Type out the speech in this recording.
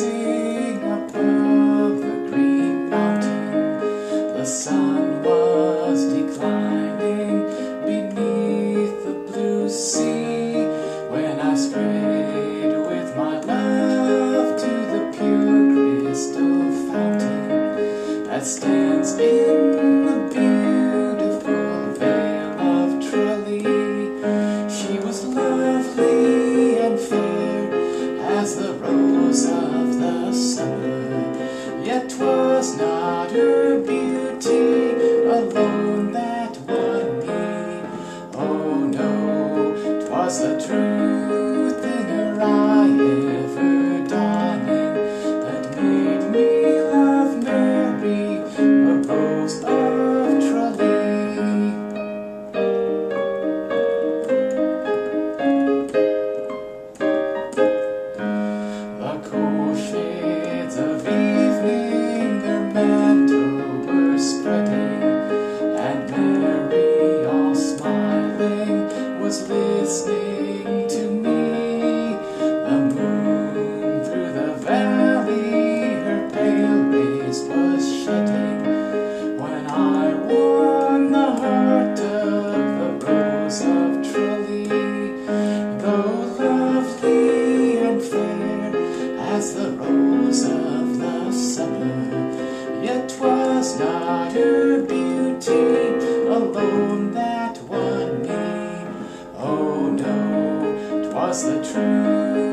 above the green mountain. The sun was declining beneath the blue sea when I strayed with my love to the pure crystal fountain that stands in the beautiful no, 'twas the truth as the rose of the summer, yet 'twas not her beauty alone that won me. Oh no, 'twas the truth